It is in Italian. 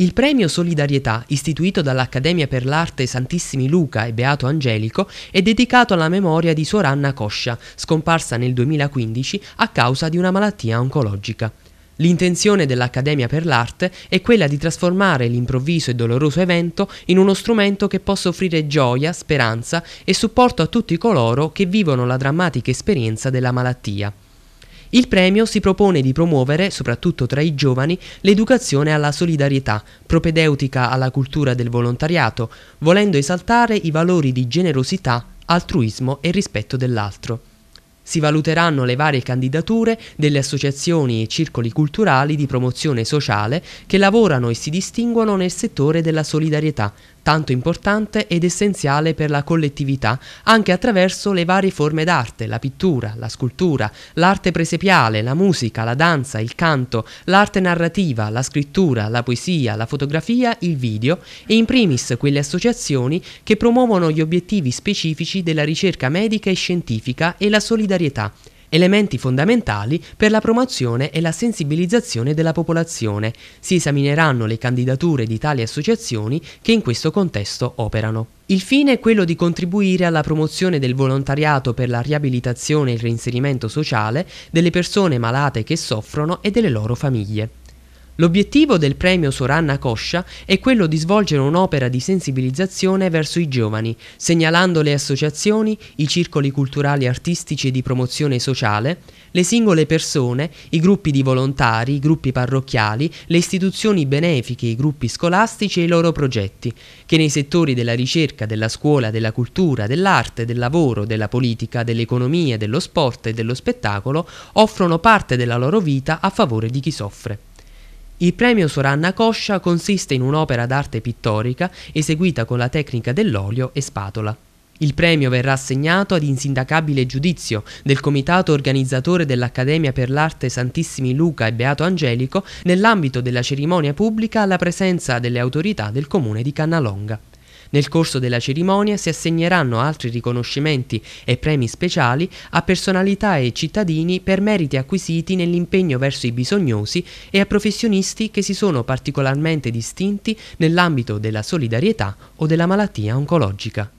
Il premio Solidarietà, istituito dall'Accademia per l'Arte Santissimi Luca e Beato Angelico, è dedicato alla memoria di Suor Anna Coscia, scomparsa nel 2015 a causa di una malattia oncologica. L'intenzione dell'Accademia per l'Arte è quella di trasformare l'improvviso e doloroso evento in uno strumento che possa offrire gioia, speranza e supporto a tutti coloro che vivono la drammatica esperienza della malattia. Il premio si propone di promuovere, soprattutto tra i giovani, l'educazione alla solidarietà, propedeutica alla cultura del volontariato, volendo esaltare i valori di generosità, altruismo e rispetto dell'altro. Si valuteranno le varie candidature delle associazioni e circoli culturali di promozione sociale che lavorano e si distinguono nel settore della solidarietà, tanto importante ed essenziale per la collettività, anche attraverso le varie forme d'arte, la pittura, la scultura, l'arte presepiale, la musica, la danza, il canto, l'arte narrativa, la scrittura, la poesia, la fotografia, il video e in primis quelle associazioni che promuovono gli obiettivi specifici della ricerca medica e scientifica e la solidarietà elementi fondamentali per la promozione e la sensibilizzazione della popolazione. Si esamineranno le candidature di tali associazioni che in questo contesto operano. Il fine è quello di contribuire alla promozione del volontariato per la riabilitazione e il reinserimento sociale delle persone malate che soffrono e delle loro famiglie. L'obiettivo del premio Soranna Coscia è quello di svolgere un'opera di sensibilizzazione verso i giovani, segnalando le associazioni, i circoli culturali artistici e di promozione sociale, le singole persone, i gruppi di volontari, i gruppi parrocchiali, le istituzioni benefiche, i gruppi scolastici e i loro progetti, che nei settori della ricerca, della scuola, della cultura, dell'arte, del lavoro, della politica, dell'economia, dello sport e dello spettacolo offrono parte della loro vita a favore di chi soffre. Il premio Soranna Coscia consiste in un'opera d'arte pittorica eseguita con la tecnica dell'olio e spatola. Il premio verrà assegnato ad insindacabile giudizio del comitato organizzatore dell'Accademia per l'Arte Santissimi Luca e Beato Angelico nell'ambito della cerimonia pubblica alla presenza delle autorità del comune di Cannalonga. Nel corso della cerimonia si assegneranno altri riconoscimenti e premi speciali a personalità e cittadini per meriti acquisiti nell'impegno verso i bisognosi e a professionisti che si sono particolarmente distinti nell'ambito della solidarietà o della malattia oncologica.